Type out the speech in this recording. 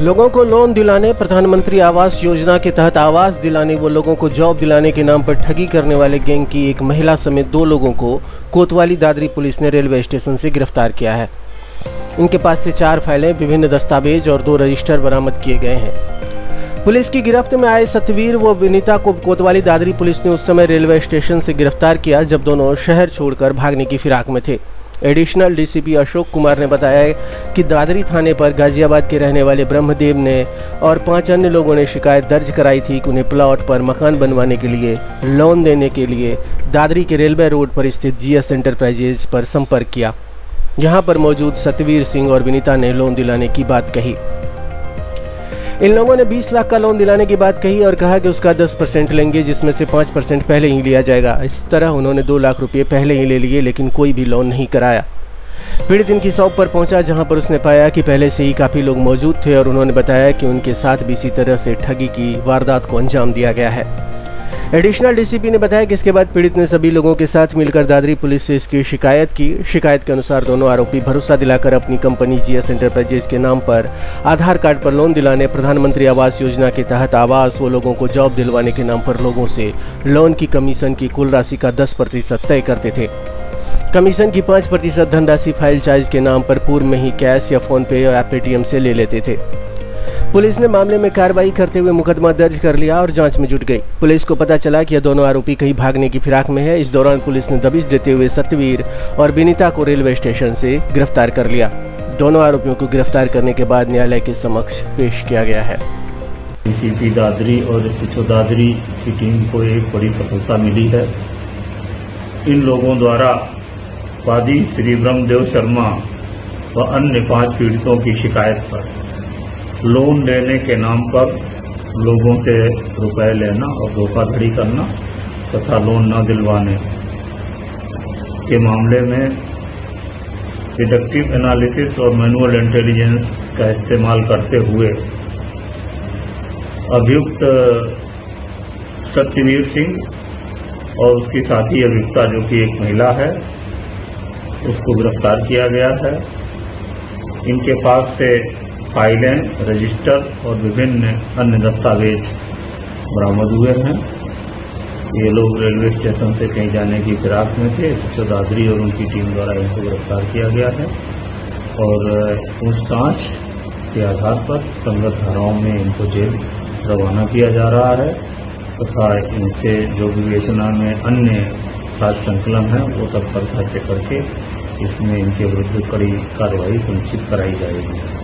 लोगों को लोन दिलाने, प्रधानमंत्री आवास योजना के तहत आवास दिलाने व लोगों को जॉब दिलाने के नाम पर ठगी करने वाले गैंग की एक महिला समेत दो लोगों को कोतवाली दादरी पुलिस ने रेलवे स्टेशन से गिरफ़्तार किया है। इनके पास से चार फाइलें, विभिन्न दस्तावेज़ और दो रजिस्टर बरामद किए गए हैं। पुलिस की गिरफ्त में आए सतवीर व विनीता को कोतवाली दादरी पुलिस ने उस समय रेलवे स्टेशन से गिरफ़्तार किया जब दोनों शहर छोड़कर भागने की फिराक में थे। एडिशनल डीसीपी अशोक कुमार ने बताया कि दादरी थाने पर गाजियाबाद के रहने वाले ब्रह्मदेव ने और पाँच अन्य लोगों ने शिकायत दर्ज कराई थी कि उन्हें प्लॉट पर मकान बनवाने के लिए लोन देने के लिए दादरी के रेलवे रोड पर स्थित जीएस एंटरप्राइजेज पर संपर्क किया। यहाँ पर मौजूद सतवीर सिंह और विनीता ने लोन दिलाने की बात कही। इन लोगों ने 20 लाख का लोन दिलाने की बात कही और कहा कि उसका 10 परसेंट लेंगे, जिसमें से 5 परसेंट पहले ही लिया जाएगा। इस तरह उन्होंने दो लाख रुपये पहले ही ले लिए, लेकिन कोई भी लोन नहीं कराया। पीड़ित इनकी शॉप पर पहुँचा, जहाँ पर उसने पाया कि पहले से ही काफ़ी लोग मौजूद थे और उन्होंने बताया कि उनके साथ भी इसी तरह से ठगी की वारदात को अंजाम दिया गया है। एडिशनल डीसीपी ने बताया कि इसके बाद पीड़ित ने सभी लोगों के साथ मिलकर दादरी पुलिस से इसकी शिकायत की। शिकायत के अनुसार दोनों आरोपी भरोसा दिलाकर अपनी कंपनी जीएस एंटरप्राइजेज के नाम पर आधार कार्ड पर लोन दिलाने, प्रधानमंत्री आवास योजना के तहत आवास व लोगों को जॉब दिलवाने के नाम पर लोगों से लोन की कमीशन की कुल राशि का दस प्रतिशत तय करते थे। कमीशन की पाँच प्रतिशत धनराशि फ़ाइल चार्ज के नाम पर पूर्व में ही कैश या फ़ोन पे या पेटीएम से ले लेते थे। पुलिस ने मामले में कार्रवाई करते हुए मुकदमा दर्ज कर लिया और जाँच में जुट गई। पुलिस को पता चला कि यह दोनों आरोपी कहीं भागने की फिराक में है। इस दौरान पुलिस ने दबिश देते हुए सत्यवीर और विनीता को रेलवे स्टेशन से गिरफ़्तार कर लिया। दोनों आरोपियों को गिरफ़्तार करने के बाद न्यायालय के समक्ष पेश किया गया है। डीसीपी दादरी और एसएचओ दादरी की टीम को एक बड़ी सफलता मिली है। इन लोगों द्वारा वादी श्री ब्रह्मदेव शर्मा व अन्य पाँच पीड़ितों की शिकायत पर लोन लेने के नाम पर लोगों से रुपए लेना और धोखाधड़ी करना तथा लोन न दिलवाने के मामले में डिडक्टिव एनालिसिस और मैनुअल इंटेलिजेंस का इस्तेमाल करते हुए अभियुक्त सत्यवीर सिंह और उसकी साथी अभियुक्ता, जो कि एक महिला है, उसको गिरफ़्तार किया गया है। इनके पास से फाइलें, रजिस्टर और विभिन्न अन्य दस्तावेज़ बरामद हुए हैं। ये लोग रेलवे स्टेशन से कहीं जाने की फिराक में थे। सचो और उनकी टीम द्वारा इनको गिरफ़्तार किया गया है। और पूछताछ के आधार पर संगत धाराओं में इनको जेल रवाना किया जा रहा है तथा तो इनसे जो विवेचना में अन्य साज संकलन है, वो तत्परता से करके इसमें इनके विरुद्ध कड़ी कार्रवाई सुनिश्चित कराई जाएगी।